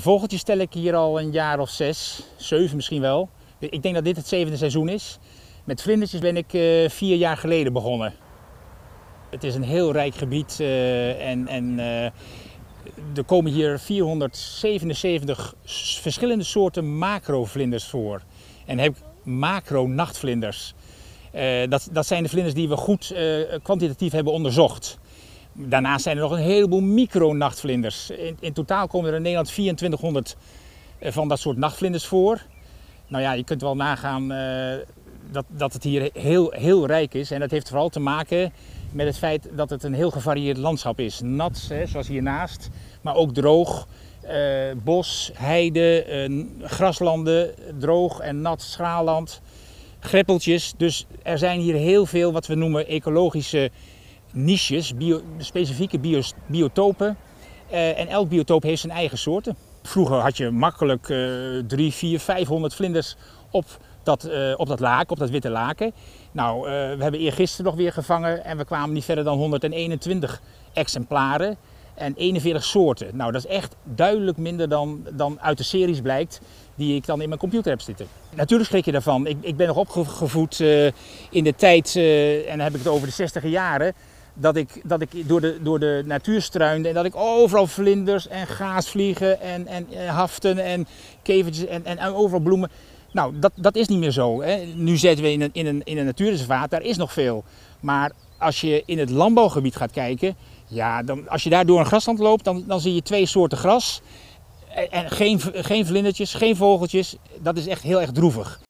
Vogeltjes stel ik hier al een jaar of zes, zeven misschien wel. Ik denk dat dit het zevende seizoen is. Met vlindertjes ben ik uh, vier jaar geleden begonnen. Het is een heel rijk gebied uh, en, en uh, er komen hier 477 verschillende soorten macrovlinders voor. En heb ik macro-nachtvlinders. dat, dat zijn de vlinders die we goed kwantitatief hebben onderzocht. Daarnaast zijn er nog een heleboel micro-nachtvlinders. In, in, totaal komen er in Nederland 2400 van dat soort nachtvlinders voor. Nou ja, je kunt wel nagaan uh, dat, dat het hier heel, heel rijk is. En dat heeft vooral te maken met het feit dat het een heel gevarieerd landschap is. Nat, zoals hiernaast, maar ook droog. Uh, bos, heide, graslanden, droog en nat schraalland, greppeltjes. Dus er zijn hier heel veel wat we noemen ecologische niches, bio, specifieke biotopen. Uh, en elk biotoop heeft zijn eigen soorten. Vroeger had je makkelijk uh, 3, 4, 500 vlinders op dat, uh, op dat laken, op dat witte laken. Nou, uh, we hebben eergisteren nog weer gevangen en we kwamen niet verder dan 121 exemplaren en 41 soorten. Nou, dat is echt duidelijk minder dan, dan uit de series blijkt die ik dan in mijn computer heb zitten. Natuurlijk schrik je daarvan. Ik, ik ben nog opgevoed in de tijd, en dan heb ik het over de 60 jaren, dat ik, dat ik door, de, door de natuur struinde en dat ik overal vlinders en gaasvliegen en, en, en haften en kevertjes en, en, overal bloemen. Nou, dat, dat is niet meer zo. Hè. Nu zitten we in een, in, een, in een natuurreservaat, daar is nog veel. Maar als je in het landbouwgebied gaat kijken, ja, dan, als je daar door een grasland loopt, dan, dan zie je twee soorten gras. En, en geen, geen vlindertjes, geen vogeltjes. Dat is echt heel erg droevig.